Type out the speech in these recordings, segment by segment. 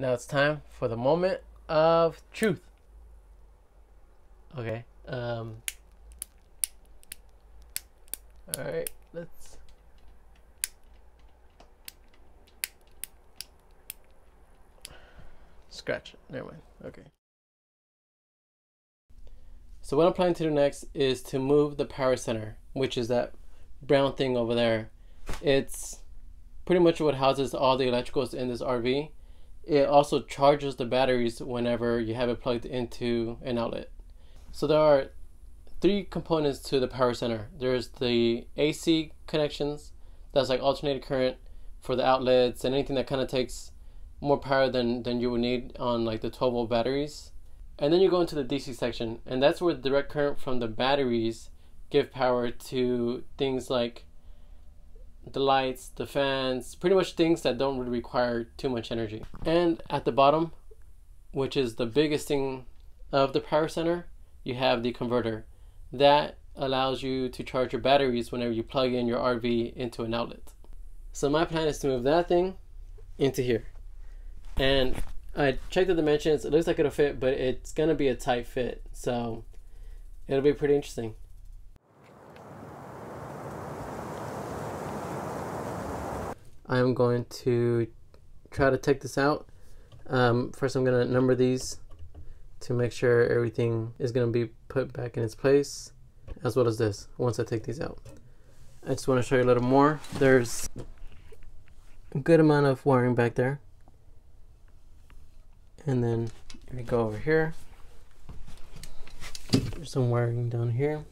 Now it's time for the moment of truth. Okay. Um. All right. Let's. Scratch it. Never mind. Okay. So what I'm planning to do next is to move the power center, which is that brown thing over there. It's pretty much what houses all the electricals in this RV. It also charges the batteries whenever you have it plugged into an outlet. So there are three components to the power center. There's the AC connections, that's like alternating current for the outlets and anything that kind of takes more power than, than you would need on like the 12 volt batteries. And then you go into the DC section, and that's where direct current from the batteries give power to things like the lights, the fans, pretty much things that don't really require too much energy. And at the bottom, which is the biggest thing of the power center, you have the converter. That allows you to charge your batteries whenever you plug in your RV into an outlet. So my plan is to move that thing into here. And I checked the dimensions. It looks like it'll fit, but it's gonna be a tight fit. So it'll be pretty interesting. I'm going to try to take this out. Um, first, I'm gonna number these to make sure everything is gonna be put back in its place, as well as this. Once I take these out, I just want to show you a little more. There's a good amount of wiring back there. And then you go over here, there's some wiring down here.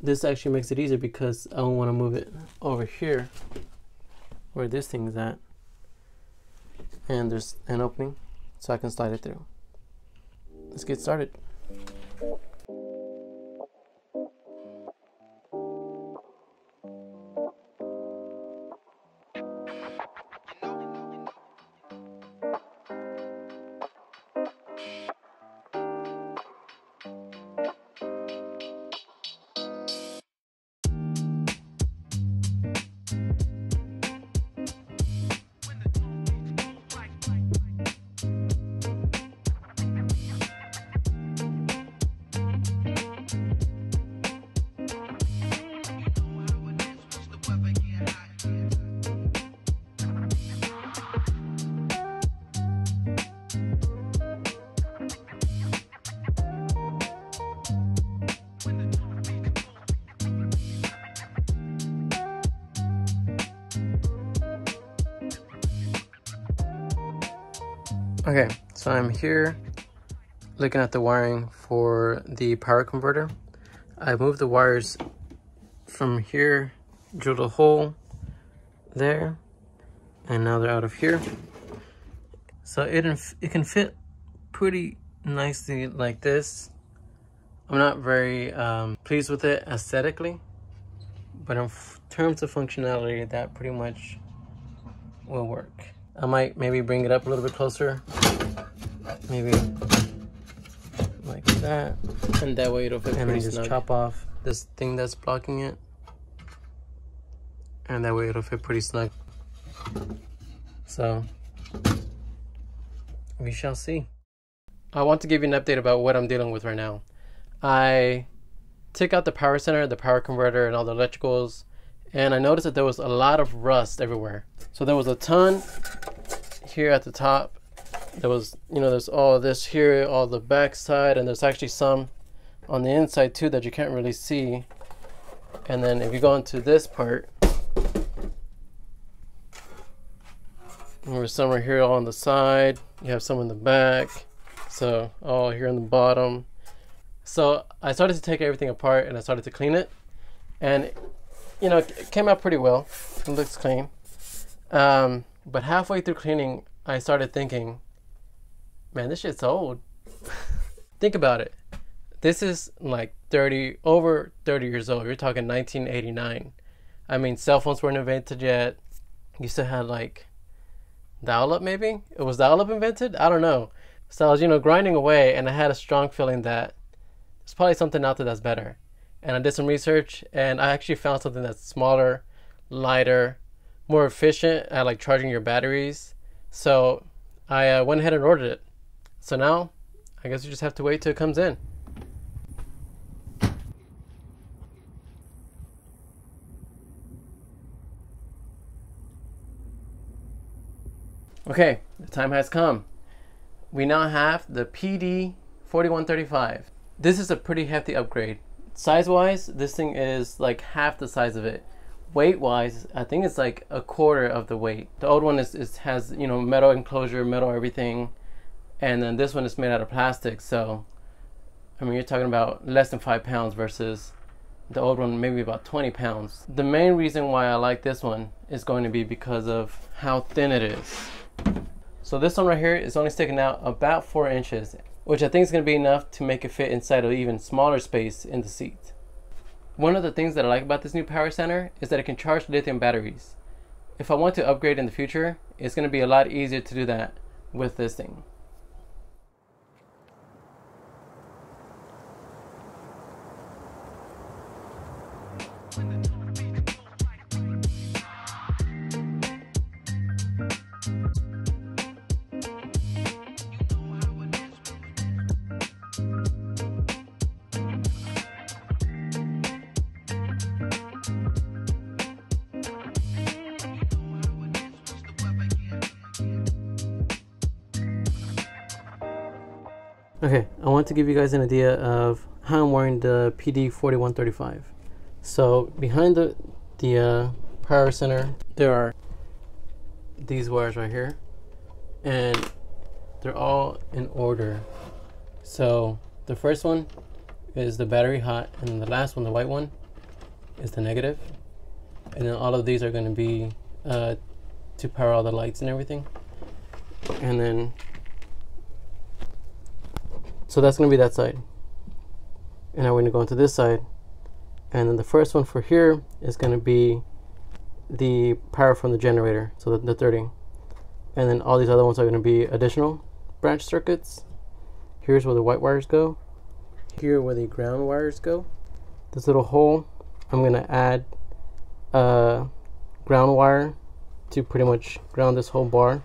This actually makes it easier because I don't want to move it over here where this thing is at. And there's an opening so I can slide it through. Let's get started. Okay, so I'm here looking at the wiring for the power converter. I moved the wires from here, drilled a hole there, and now they're out of here. So it, it can fit pretty nicely like this. I'm not very um, pleased with it aesthetically, but in terms of functionality, that pretty much will work. I might maybe bring it up a little bit closer. Maybe like that. And that way it'll fit And then just snug. chop off this thing that's blocking it. And that way it'll fit pretty snug. So, we shall see. I want to give you an update about what I'm dealing with right now. I took out the power center, the power converter, and all the electricals, and I noticed that there was a lot of rust everywhere. So there was a ton here at the top. There was, you know, there's all this here, all the back side, and there's actually some on the inside too that you can't really see. And then if you go into this part, there's some right here all on the side. You have some in the back. So all here on the bottom. So I started to take everything apart and I started to clean it. And, you know, it came out pretty well. It looks clean. Um, but halfway through cleaning, I started thinking, man, this shit's old. Think about it. This is like 30, over 30 years old. You're talking 1989. I mean, cell phones weren't invented yet. You still had like dial up, maybe? It was dial up invented? I don't know. So I was, you know, grinding away and I had a strong feeling that there's probably something out there that's better. And I did some research and I actually found something that's smaller, lighter, more efficient at like charging your batteries. So I uh, went ahead and ordered it. So now, I guess you just have to wait till it comes in. Okay, the time has come. We now have the PD 4135. This is a pretty hefty upgrade. Size wise, this thing is like half the size of it. Weight wise, I think it's like a quarter of the weight. The old one is, is has you know metal enclosure, metal everything, and then this one is made out of plastic. So, I mean, you're talking about less than five pounds versus the old one maybe about 20 pounds. The main reason why I like this one is going to be because of how thin it is. So this one right here is only sticking out about four inches, which I think is going to be enough to make it fit inside an even smaller space in the seat. One of the things that I like about this new power center is that it can charge lithium batteries. If I want to upgrade in the future, it's going to be a lot easier to do that with this thing. Okay, I want to give you guys an idea of how I'm wearing the PD4135. So behind the the uh, power center, there are these wires right here, and they're all in order. So the first one is the battery hot, and the last one, the white one, is the negative. And then all of these are going to be uh, to power all the lights and everything. And then so that's going to be that side. And now we're going to go into this side. And then the first one for here is going to be the power from the generator, so the, the 30. And then all these other ones are going to be additional branch circuits. Here's where the white wires go. Here where the ground wires go. This little hole, I'm going to add a ground wire to pretty much ground this whole bar.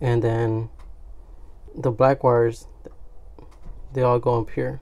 And then the black wires they all go up here.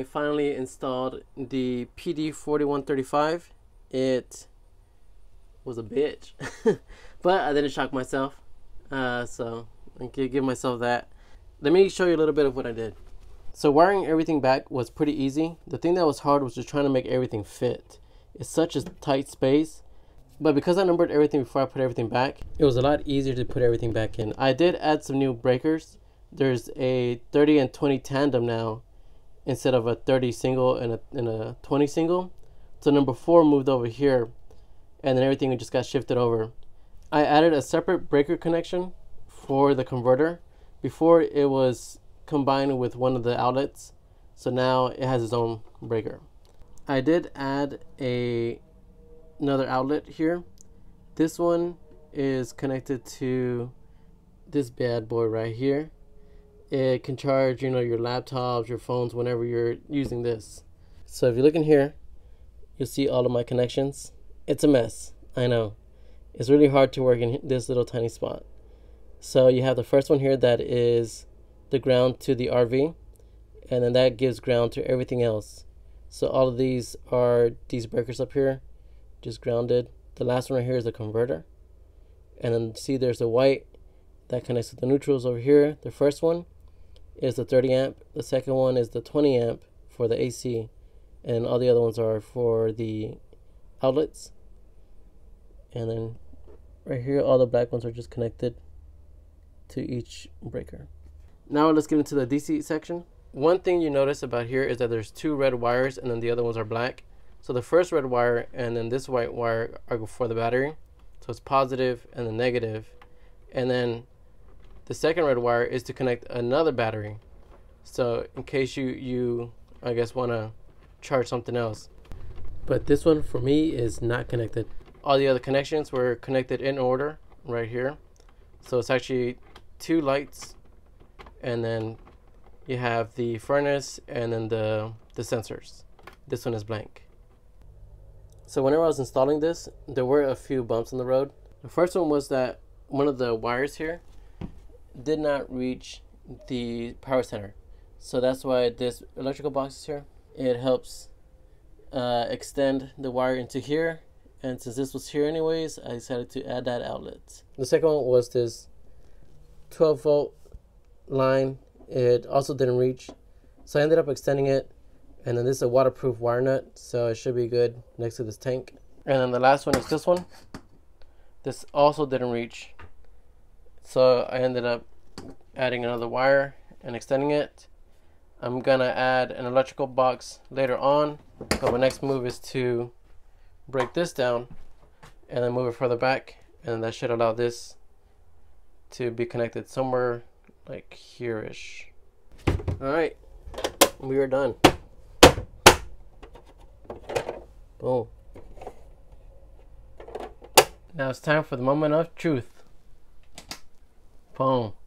I finally installed the PD4135. It was a bitch, but I didn't shock myself, uh, so I can give myself that. Let me show you a little bit of what I did. So wiring everything back was pretty easy. The thing that was hard was just trying to make everything fit. It's such a tight space. But because I numbered everything before I put everything back, it was a lot easier to put everything back in. I did add some new breakers. There's a 30 and 20 tandem now instead of a 30 single and a, and a 20 single. So number four moved over here and then everything just got shifted over. I added a separate breaker connection for the converter. Before it was combined with one of the outlets, so now it has its own breaker. I did add a another outlet here. This one is connected to this bad boy right here. It can charge, you know, your laptops, your phones whenever you're using this. So if you look in here, you'll see all of my connections. It's a mess, I know. It's really hard to work in this little tiny spot. So you have the first one here that is the ground to the RV, and then that gives ground to everything else. So all of these are these breakers up here, just grounded. The last one right here is the converter. And then see there's the white that connects to the neutrals over here. The first one is the 30 amp. The second one is the 20 amp for the AC. And all the other ones are for the outlets. And then right here, all the black ones are just connected to each breaker. Now let's get into the DC section. One thing you notice about here is that there's two red wires and then the other ones are black. So the first red wire and then this white wire are for the battery. So it's positive and the negative. And then the second red wire is to connect another battery. So in case you, you I guess, want to charge something else. But this one for me is not connected. All the other connections were connected in order right here. So it's actually two lights and then you have the furnace and then the, the sensors. This one is blank. So whenever I was installing this, there were a few bumps in the road. The first one was that one of the wires here did not reach the power center. So that's why this electrical box is here. It helps uh, extend the wire into here. And since this was here anyways, I decided to add that outlet. The second one was this 12 volt line. It also didn't reach. So I ended up extending it. And then this is a waterproof wire nut. So it should be good next to this tank. And then the last one is this one. This also didn't reach. So I ended up adding another wire and extending it. I'm gonna add an electrical box later on, but my next move is to break this down and then move it further back and that should allow this to be connected somewhere like here-ish. Alright, we are done. Boom. Now it's time for the moment of truth. Boom.